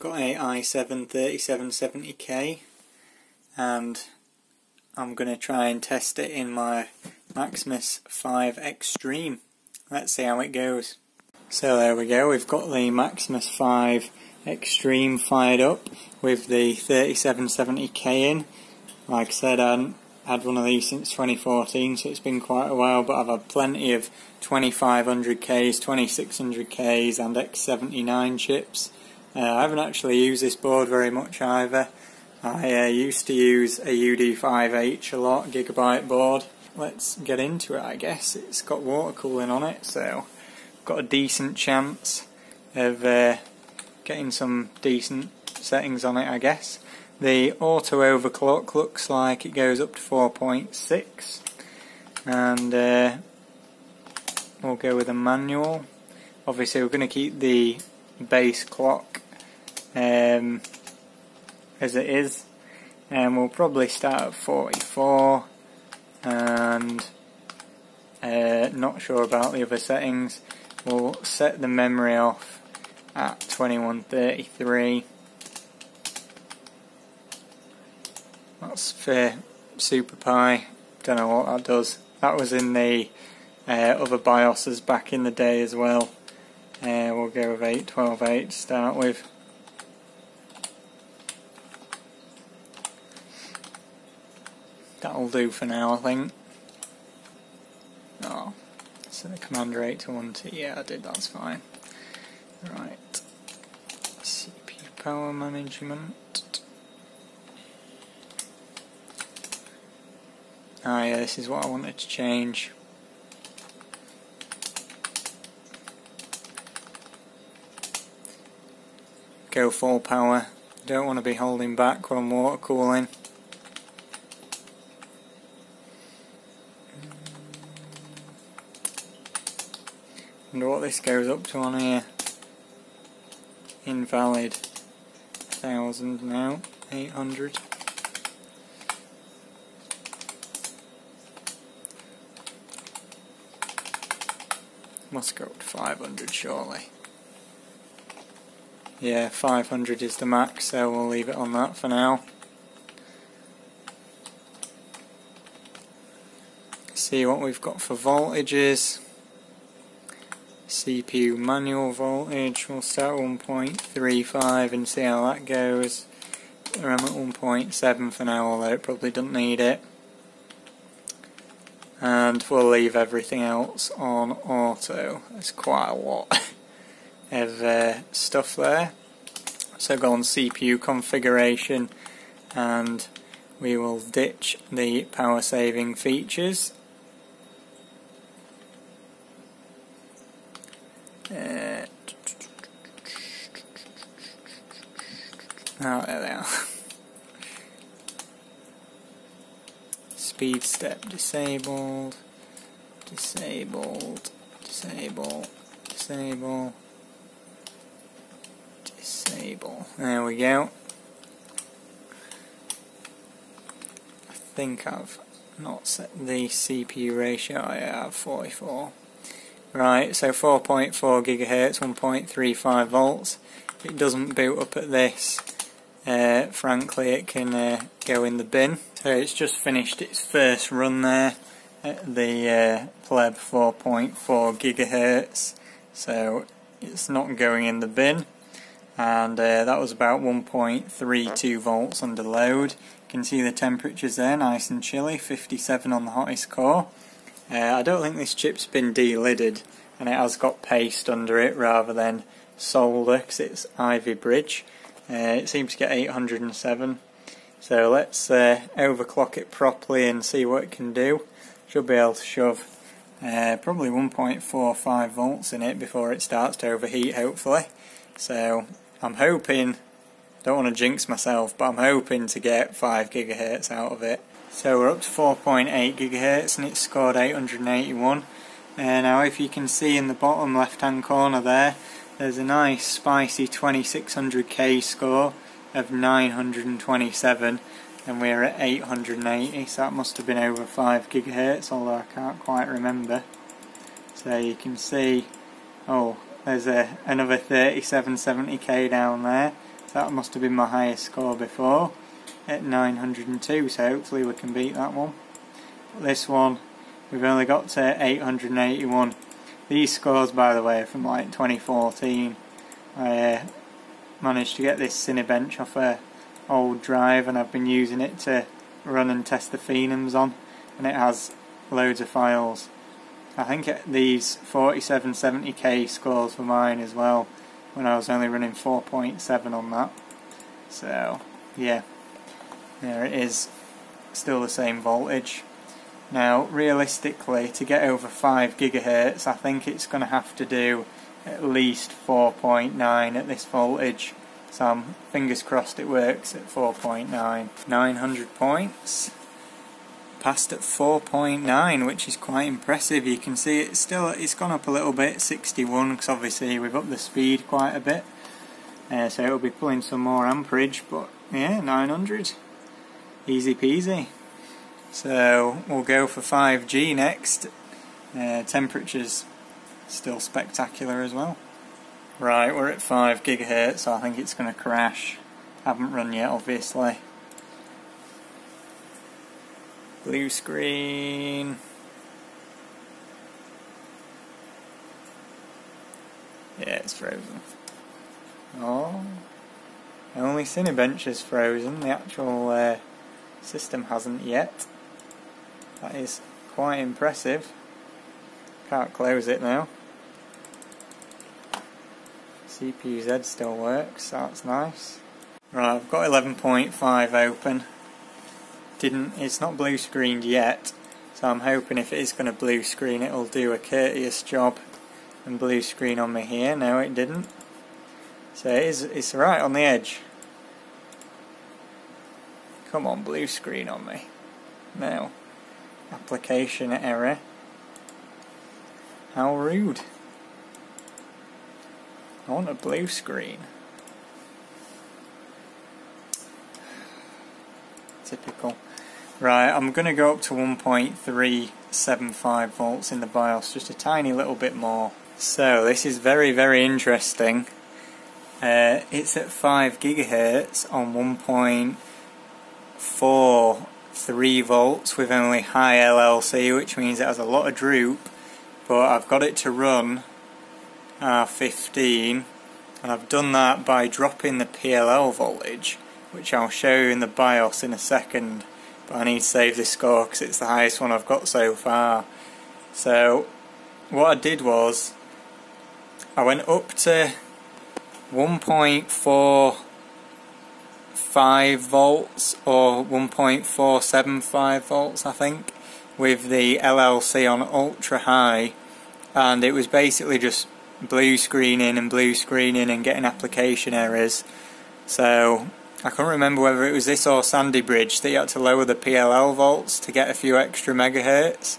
got a i7 3770K and I'm going to try and test it in my Maximus 5 Extreme. Let's see how it goes. So there we go, we've got the Maximus 5 Extreme fired up with the 3770K in. Like I said, I hadn't had one of these since 2014, so it's been quite a while, but I've had plenty of 2500Ks, 2600Ks and X79 chips. Uh, I haven't actually used this board very much either. I uh, used to use a UD5H a lot, gigabyte board. Let's get into it I guess. It's got water cooling on it, so got a decent chance of uh, getting some decent settings on it I guess. The auto overclock looks like it goes up to 4.6 and uh, we'll go with a manual. Obviously we're going to keep the base clock um, as it is and we'll probably start at 44 and uh, not sure about the other settings. We'll set the memory off at 2133 That's for Super Pi. Don't know what that does. That was in the uh, other BIOSes back in the day as well. Uh, we'll go with 812.8 to start with. That'll do for now, I think. Oh, so the Commander 8 to 1 T. Yeah, I did. That's fine. Right. CPU power management. Ah yeah, this is what I wanted to change. Go full power. Don't want to be holding back when water cooling. Wonder what this goes up to on here. Invalid. Thousand now. Eight hundred. Must go up to 500 surely. Yeah, 500 is the max, so we'll leave it on that for now. See what we've got for voltages. CPU manual voltage, we'll start 1.35 and see how that goes. I'm at 1.7 for now, although it probably doesn't need it and we'll leave everything else on auto. There's quite a lot of uh, stuff there. So go on CPU configuration and we will ditch the power saving features. Uh, oh, there they are. speed step disabled, disabled, disable, disable, disable. There we go. I think I've not set the CPU ratio. I have 44. Right, so 4.4 gigahertz, 1.35 volts. It doesn't boot up at this, uh, frankly it can uh, go in the bin. So it's just finished its first run there at the uh, Pleb 4.4 gigahertz so it's not going in the bin and uh, that was about 1.32 volts under load. You can see the temperatures there, nice and chilly, 57 on the hottest core. Uh, I don't think this chip's been de-lidded and it has got paste under it rather than solder because it's Ivy Bridge. Uh, it seems to get 807 so let's uh, overclock it properly and see what it can do. Should be able to shove uh, probably 1.45 volts in it before it starts to overheat hopefully. So I'm hoping, don't want to jinx myself, but I'm hoping to get 5 gigahertz out of it. So we're up to 4.8 gigahertz and it's scored 881. Uh, now if you can see in the bottom left hand corner there, there's a nice spicy 2600K score of 927 and we're at 880 so that must have been over 5 gigahertz although I can't quite remember. So you can see oh there's a another 3770k down there. That must have been my highest score before at 902 so hopefully we can beat that one. But this one we've only got to 881. These scores by the way from like 2014. I uh, managed to get this Cinebench off a old drive and I've been using it to run and test the phenoms on and it has loads of files. I think these 4770k scores were mine as well when I was only running 4.7 on that. So yeah, there it is, still the same voltage. Now realistically to get over 5 gigahertz I think it's going to have to do at least 4.9 at this voltage so I'm fingers crossed it works at 4.9. 900 points. Passed at 4.9 which is quite impressive. You can see it's still it's gone up a little bit, 61 because obviously we've upped the speed quite a bit. Uh, so it'll be pulling some more amperage but yeah 900. Easy peasy. So we'll go for 5G next. Uh, temperatures still spectacular as well. Right, we're at 5 gigahertz, so I think it's going to crash. Haven't run yet, obviously. Blue screen. Yeah, it's frozen. Oh. Only Cinebench is frozen, the actual uh, system hasn't yet. That is quite impressive. Can't close it now. CPU-Z still works, that's nice. Right, I've got 11.5 open. Didn't, it's not blue screened yet, so I'm hoping if it is going to blue screen it'll do a courteous job and blue screen on me here. No, it didn't. So it is, it's right on the edge. Come on, blue screen on me. Now, Application error. How rude. I want a blue screen. Typical. Right, I'm going to go up to 1.375 volts in the BIOS, just a tiny little bit more. So, this is very, very interesting. Uh, it's at 5 gigahertz on 1.43 volts with only high LLC, which means it has a lot of droop, but I've got it to run uh, R15 and I've done that by dropping the PLL voltage which I'll show you in the BIOS in a second but I need to save this score because it's the highest one I've got so far. So what I did was I went up to 1.45 volts or 1.475 volts I think with the LLC on ultra high and it was basically just blue screening and blue screening and getting application errors. So I can't remember whether it was this or Sandy Bridge that you had to lower the PLL volts to get a few extra megahertz.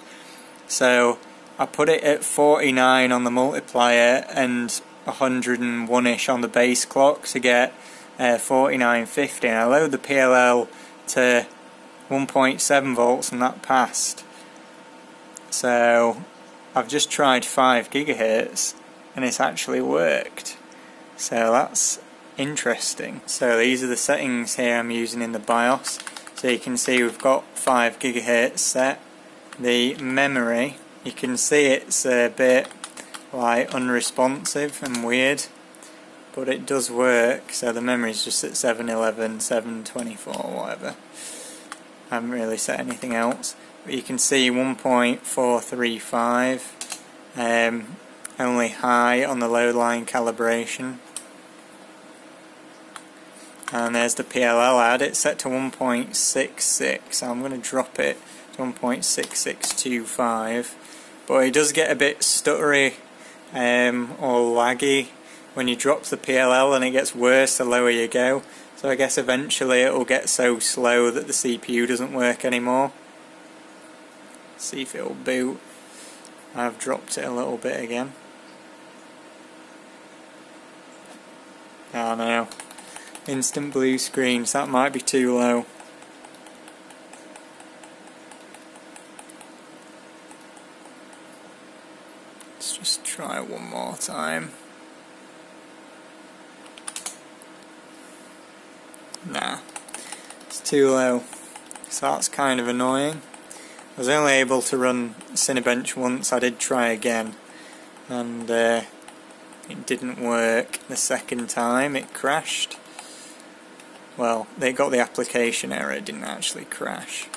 So I put it at 49 on the multiplier and 101ish on the base clock to get uh, 4950 and I lowered the PLL to 1.7 volts and that passed. So I've just tried 5 gigahertz and it's actually worked. So that's interesting. So these are the settings here I'm using in the BIOS. So you can see we've got 5 gigahertz set. The memory, you can see it's a bit like unresponsive and weird, but it does work. So the memory is just at 711, 724, whatever. I haven't really set anything else. But you can see 1.435. Um, only high on the load line calibration. And there's the PLL add, it's set to 1.66, so I'm going to drop it to 1.6625. But it does get a bit stuttery um, or laggy when you drop the PLL and it gets worse the lower you go. So I guess eventually it will get so slow that the CPU doesn't work anymore. See if it will boot. I've dropped it a little bit again. Oh no. Instant blue screens, that might be too low. Let's just try one more time. Nah, it's too low. So that's kind of annoying. I was only able to run Cinebench once, I did try again, and uh, it didn't work the second time, it crashed. Well, they got the application error, it didn't actually crash.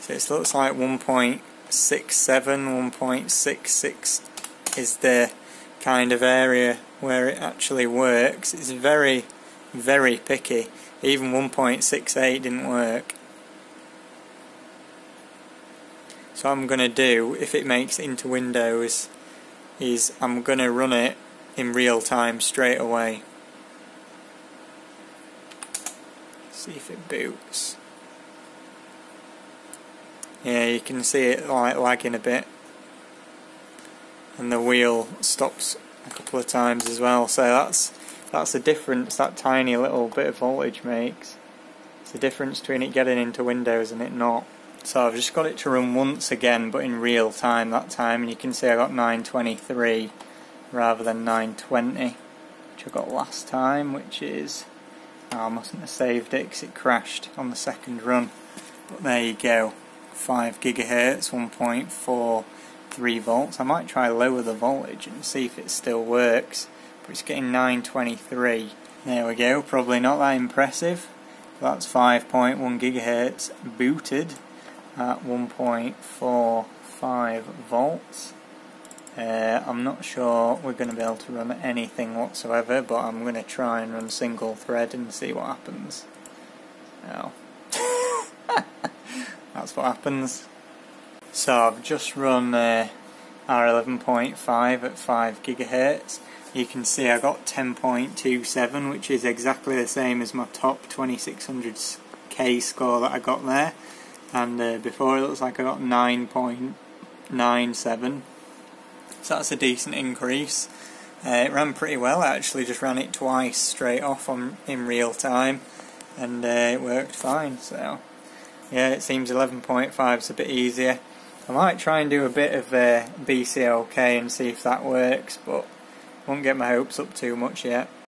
So it looks like 1.67, 1.66 is the kind of area where it actually works. It's very, very picky. Even 1.68 didn't work. So I'm going to do, if it makes it into Windows, is I'm going to run it in real time straight away. See if it boots. Yeah, you can see it like lagging a bit. And the wheel stops a couple of times as well, so that's that's the difference that tiny little bit of voltage makes. It's the difference between it getting into Windows and it not. So I've just got it to run once again, but in real time that time, and you can see I got 923 rather than 920, which I got last time, which is... Oh, I mustn't have saved it because it crashed on the second run. But there you go. 5 gigahertz, 1.43 volts. I might try lower the voltage and see if it still works. It's getting 923. There we go, probably not that impressive. That's 5.1 gigahertz booted at 1.45 volts. Uh, I'm not sure we're going to be able to run anything whatsoever, but I'm going to try and run single thread and see what happens. Oh. That's what happens. So I've just run uh, R11.5 at 5 gigahertz. You can see I got 10.27, which is exactly the same as my top 2600K score that I got there. And uh, before it looks like I got 9.97 so that's a decent increase. Uh, it ran pretty well. I actually just ran it twice straight off on in real time and uh, it worked fine so. Yeah it seems 11.5 is a bit easier I might try and do a bit of uh, BCLK and see if that works but won't get my hopes up too much yet